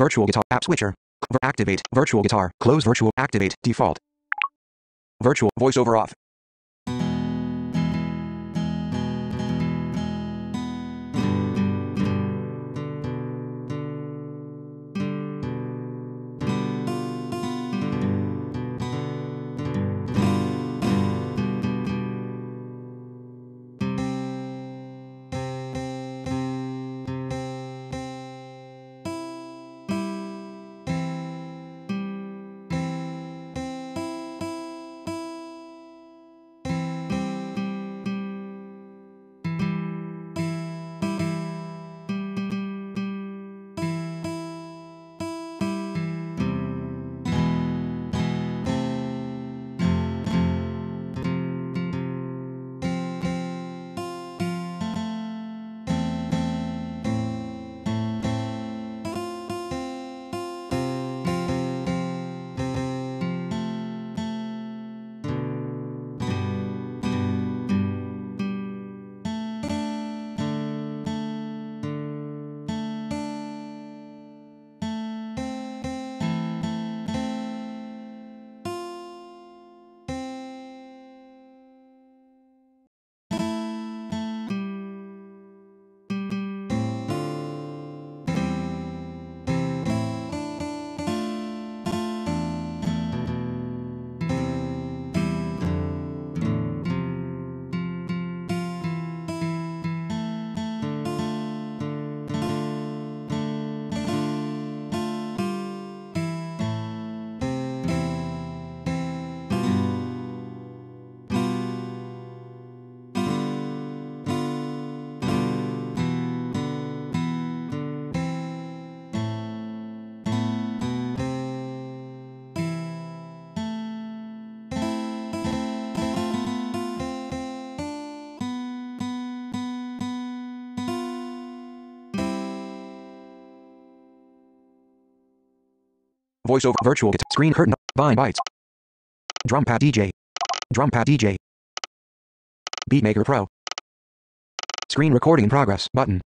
Virtual guitar. App switcher. Activate. Virtual guitar. Close virtual. Activate. Default. Virtual. Voiceover off. Voiceover. Virtual guitar. Screen curtain. Vine bytes. Drumpad DJ. drum pad DJ. Beatmaker Pro. Screen recording in progress button.